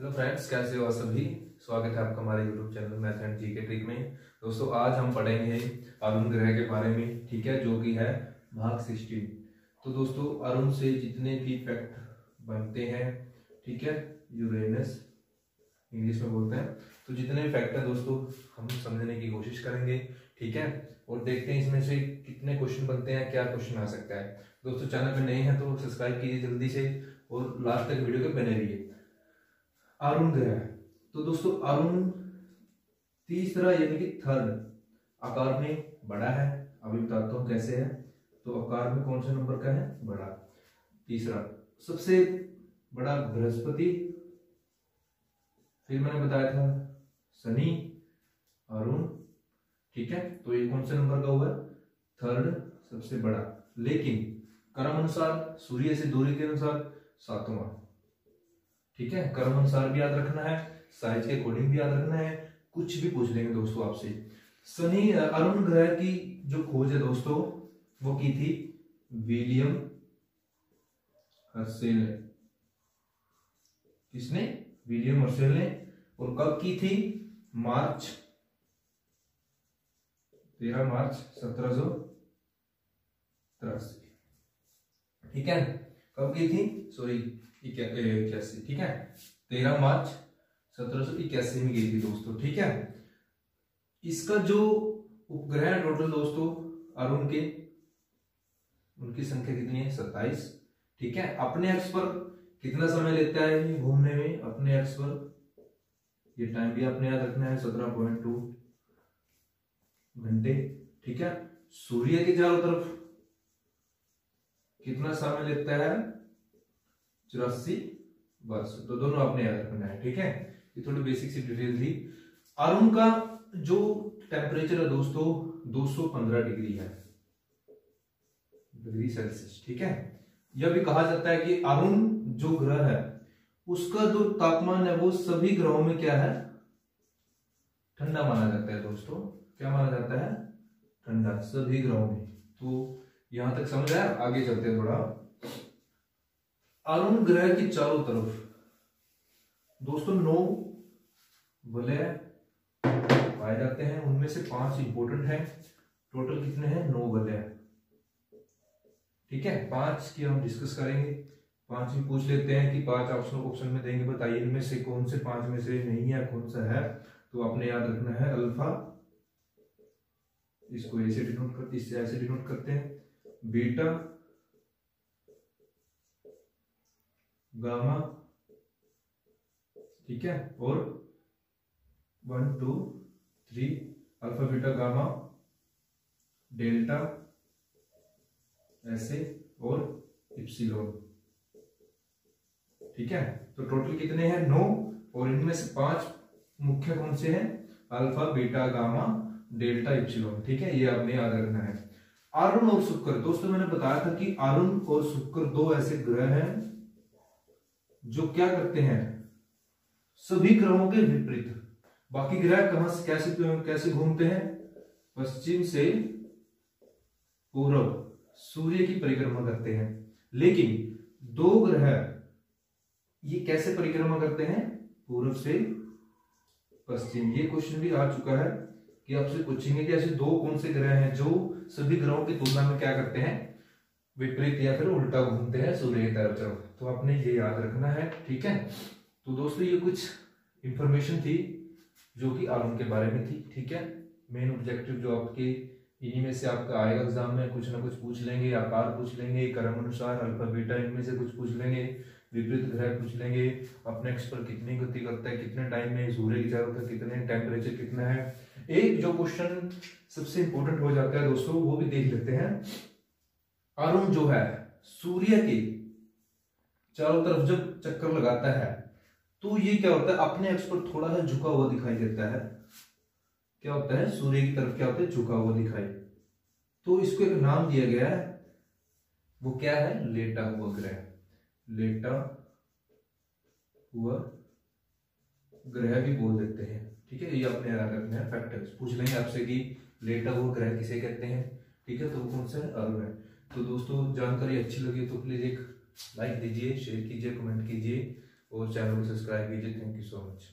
Hello friends कैसे हो सभी? स्वागत है आपका हमारे YouTube channel math and G K trick में। दोस्तों, आज हम पढ़ेंगे अरुण ग्रह के बारे में, ठीक है? जो कि है भाग सिक्सटीन तो दोस्तों, अरुण से जितने भी फैक्ट बनते हैं, ठीक है? यूरेनस इंग्लिश में बोलते हैं। तो जितने भी फैक्ट है दोस्तों, हम समझने की कोशिश करेंगे, ठीक है? और देखते हैं इसमें से कितने क्वेश्चन बनते हैं, क्या क्वेश्चन आ सकता है। दोस्तों चैनल पर नए हैं तो सब्सक्राइब कीजिए जल्दी से, और लास्ट तक वीडियो के बने रहिए। अरुण ग्रह। तो दोस्तों, अरुण तीसरा यानी कि थर्ड आकार में बड़ा है। अभी बताता हूँ कैसे है। तो आकार में कौन सा नंबर का है? बड़ा। तीसरा, सबसे बड़ा बृहस्पति, फिर मैंने बताया था शनि, अरुण, ठीक है? तो ये कौन से नंबर का हुआ? थर्ड सबसे बड़ा। लेकिन क्रम अनुसार सूर्य से दूरी के अनुसार सातवां। ठीक है? क्रम अनुसार भी याद रखना है साइज़ के अकॉर्डिंग भी याद रखना है, कुछ भी पूछ लेंगे दोस्तों आपसे। शनि अरुण ग्रह की जो खोज है दोस्तों, वो की थी? विलियम हर्सेल ने। किसने? विलियम हर्सेल ने। और कब की थी? मार्च, तेरह मार्च सत्रह सौ तिरासी। ठीक है? कब की थी? सॉरी इक्यासी, ठीक है? तेरह मार्च सत्रह सौ इक्यासी में गई थी दोस्तों, ठीक है? इसका जो उपग्रह टोटल दोस्तों, अरुण के, उनकी संख्या कितनी है? सत्ताईस, ठीक है? अपने एक्स पर कितना समय लेता है घूमने में? अपने एक्स पर, ये टाइम भी आपने याद रखना है, सत्रह पॉइंट टू घंटे, ठीक है? सूर्य के चारों तरफ़ कितना समय लेता है? चौरासी वर्ष। तो दोनों आपने याद रखना है, ठीक है? ये थोड़ी बेसिक सी डिटेल थी। अरुण का जो टेम्परेचर है दोस्तों 215 डिग्री है। डिग्री सेल्सियस, ठीक है? यह भी कहा जाता है कि अरुण जो ग्रह है, उसका जो तापमान है वो सभी ग्रहों में क्या है? ठंडा माना जाता है दोस्तों। क्या माना जाता है? ठंडा, सभी ग्रहों में। तो यहाँ तक समझ आया? आगे चलते हैं थोड़ा। अरुण ग्रह की चारों तरफ़। दोस्तों, नौ वलय पाए जाते हैं। उनमें से पाँच इंपोर्टेंट हैं। टोटल कितने हैं? नौ वलय। ठीक है? पाँच की हम डिस्कस करेंगे। पाँच भी पूछ लेते हैं कि पाँच ऑप्शन ऑप्शन में देंगे। बताइए, इनमें से कौन से पाँच में से नहीं है, कौन सा है? तो आपने याद रखना है अल्फ़ा इसको ऐसे डिनोट करते इससे ऐसे डिनोट करते हैं। बीटा गामा, ठीक है, और one, two, three, alpha, beta, gamma, delta, ऐसे, और इप्सिलोन, ठीक है तो टोटल कितने हैं? नौ, और इनमें से पाँच मुख्य कौन से हैं? Alpha, beta, gamma, delta, epsilon, ठीक है, ये आपने याद रखना है। अरुण और शुक्र। दोस्तों, मैंने बताया था कि अरुण और शुक्र दो ऐसे ग्रह हैं जो क्या करते हैं? सभी ग्रहों के विपरीत। बाकी ग्रह कहाँ से, कैसे कैसे घूमते हैं? पश्चिम से पूर्व सूर्य की परिक्रमा करते हैं। लेकिन दो ग्रह ये कैसे परिक्रमा करते हैं? पूर्व से पश्चिम। ये क्वेश्चन भी आ चुका है। कि आपसे पूछेंगे कि ऐसे दो कौन से ग्रह हैं जो सभी ग्रहों की तुलना में क्या करते हैं? विपरीत या फिर उल्टा घूमते हैं, सूर्य की तरफ़ तरफ़ तो आपने ये याद रखना है, ठीक है? तो दोस्तों, ये कुछ इंफॉर्मेशन थी जो कि आलम के बारे में थी, ठीक है? मेन ऑब्जेक्टिव जो आपके इन्हीं में से आपका आएगा एग्ज़ाम में, कुछ ना कुछ पूछ लेंगे, आकार पूछ लेंगे, क्रम अनुसार अल्फ़ा बीटा इनमें से कुछ पूछ लेंगे, विपरीत ग्रह पूछ लेंगे, अपने एक्स पर कितनी गति करता है, कितने टाइम में, सूर्य की चारों तरफ़ कितने टेम्परेचर कितना है एक जो क्वेश्चन सबसे इंपॉर्टेंट हो जाता है दोस्तों, वो भी देख लेते हैं। अरुण जो है, सूर्य के चारों तरफ़ जब चक्कर लगाता है तो ये क्या होता है, अपने एक्स पर थोड़ा सा झुका हुआ दिखाई देता है। क्या होता है, सूर्य की तरफ़ क्या होता है, झुका हुआ दिखाई। तो इसको एक नाम दिया गया है, वो क्या है, लेटा हुआ ग्रह। लेटा हुआ ग्रह भी बोल देते हैं। ठीक है, ये अपने याद रखना है फैक्टर्स पूछ लेंगे आपसे कि लेटा वो ग्रह किसे कहते हैं, ठीक है तो कौन सा है? अरुण है। तो दोस्तों, जानकारी अच्छी लगी तो प्लीज़ एक लाइक दीजिए शेयर कीजिए कमेंट कीजिए, और चैनल को सब्सक्राइब कीजिए। Thank you so much